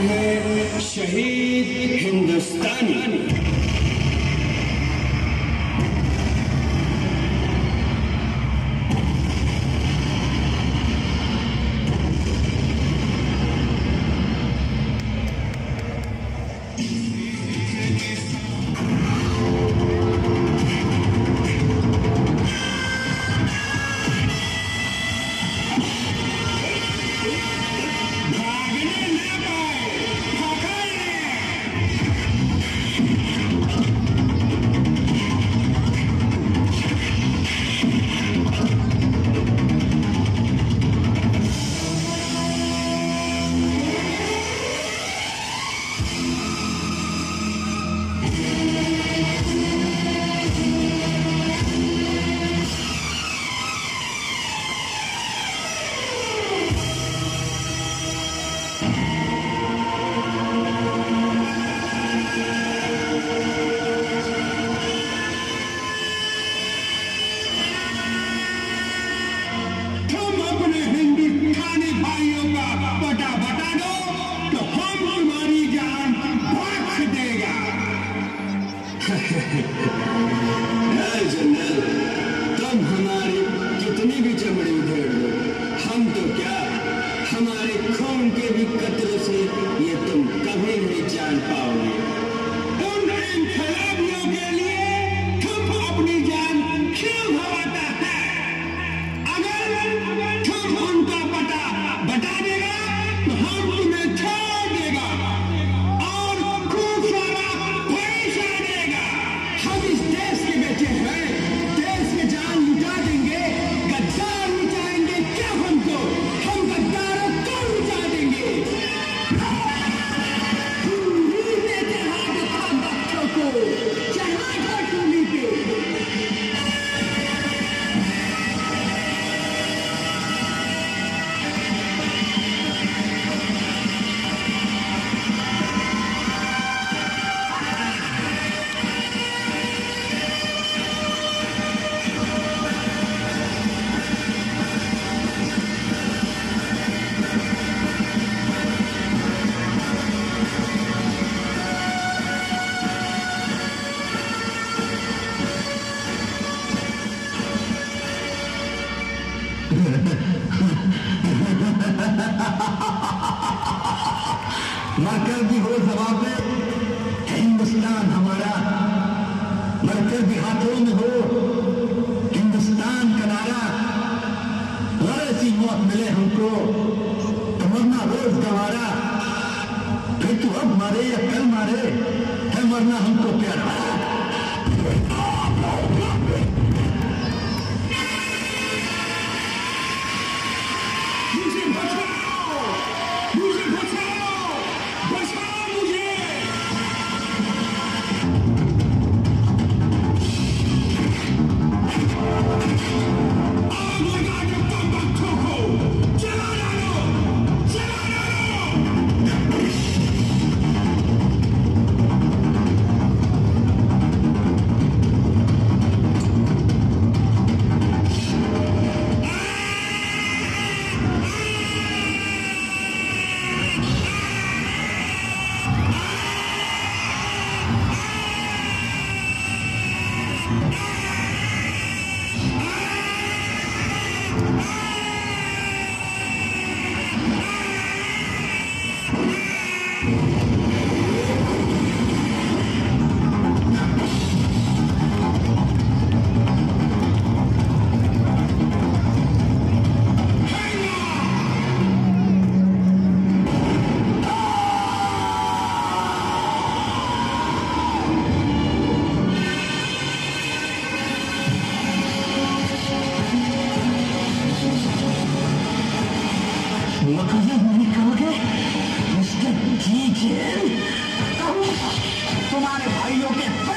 मेरे शहीद हिंदुस्तानी humbly मरकजी हो जवाब हिंदुस्तान हमारा मरकजी हाथों में हो। हिंदुस्तान का नारा और ऐसी मौत मिले हमको। तो मरना रोज गवारा। फिर तू अब मारे या कल मारे है मरना हमको प्यारा तुम्हारे भाइयों के